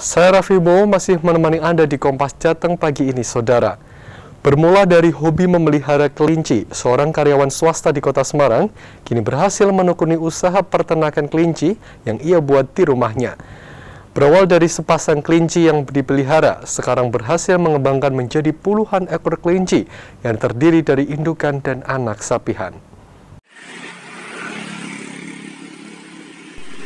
Saya Raffi Bowo masih menemani Anda di Kompas Jateng pagi ini, Saudara. Bermula dari hobi memelihara kelinci, seorang karyawan swasta di kota Semarang kini berhasil menekuni usaha peternakan kelinci yang ia buat di rumahnya. Berawal dari sepasang kelinci yang dipelihara, sekarang berhasil mengembangkan menjadi puluhan ekor kelinci yang terdiri dari indukan dan anak sapihan.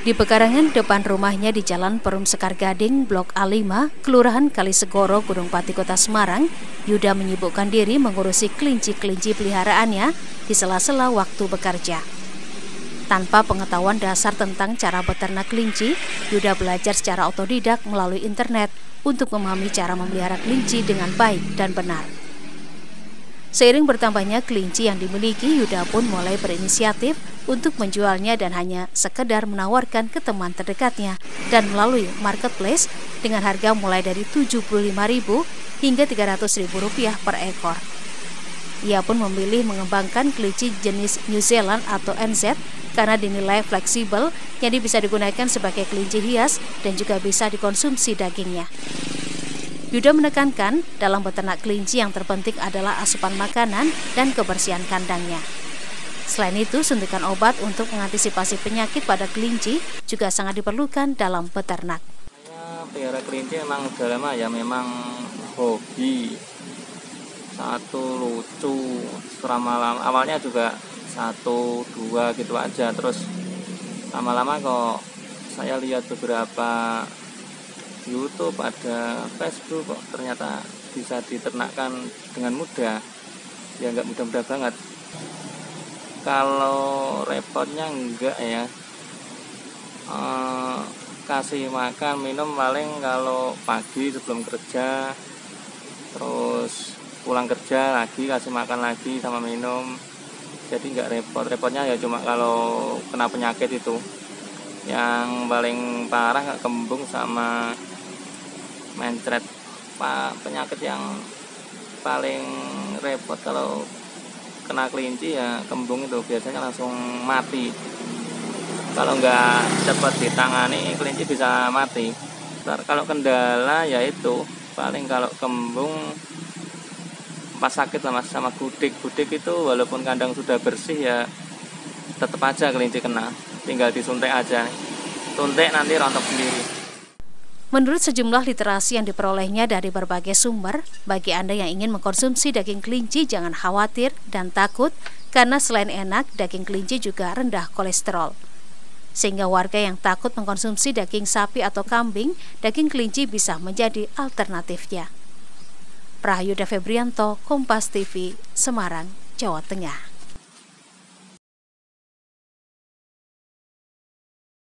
Di pekarangan depan rumahnya di Jalan Perum Sekar Gading, Blok A5, Kelurahan Kalisegoro, Gunung Pati, Kota Semarang, Yuda menyibukkan diri mengurusi kelinci-kelinci peliharaannya di sela-sela waktu bekerja. Tanpa pengetahuan dasar tentang cara beternak kelinci, Yuda belajar secara otodidak melalui internet untuk memahami cara memelihara kelinci dengan baik dan benar. Seiring bertambahnya kelinci yang dimiliki, Yuda pun mulai berinisiatif untuk menjualnya dan hanya sekedar menawarkan ke teman terdekatnya dan melalui marketplace dengan harga mulai dari Rp75.000 hingga Rp300.000 per ekor. Ia pun memilih mengembangkan kelinci jenis New Zealand atau NZ karena dinilai fleksibel, jadi bisa digunakan sebagai kelinci hias dan juga bisa dikonsumsi dagingnya. Yuda menekankan dalam beternak kelinci yang terpenting adalah asupan makanan dan kebersihan kandangnya. Selain itu, suntikan obat untuk mengantisipasi penyakit pada kelinci juga sangat diperlukan dalam beternak. Saya pelihara kelinci memang udah lama ya, memang hobi. Satu lucu, lama-lama awalnya juga satu dua gitu aja, terus lama-lama kok saya lihat beberapa YouTube, ada Facebook kok ternyata bisa diternakkan dengan mudah. Ya nggak mudah-mudah banget. Kalau repotnya enggak ya. E, kasih makan minum paling kalau pagi sebelum kerja terus pulang kerja lagi kasih makan lagi sama minum jadi nggak repot repotnya ya cuma kalau kena penyakit itu yang paling parah kembung sama mencret pak penyakit yang paling repot. Kalau kena kelinci ya kembung itu biasanya langsung mati. Kalau nggak cepat ditangani kelinci bisa mati. Ntar kalau kendala yaitu paling kalau kembung pas sakit lah sama gudik gudik itu walaupun kandang sudah bersih ya tetap aja kelinci kena tinggal disuntik aja suntik nanti rontok sendiri Menurut sejumlah literasi yang diperolehnya dari berbagai sumber, bagi Anda yang ingin mengkonsumsi daging kelinci jangan khawatir dan takut karena selain enak, daging kelinci juga rendah kolesterol. Sehingga warga yang takut mengkonsumsi daging sapi atau kambing, daging kelinci bisa menjadi alternatifnya. Prahyuda Febrianto, Kompas TV, Semarang, Jawa Tengah.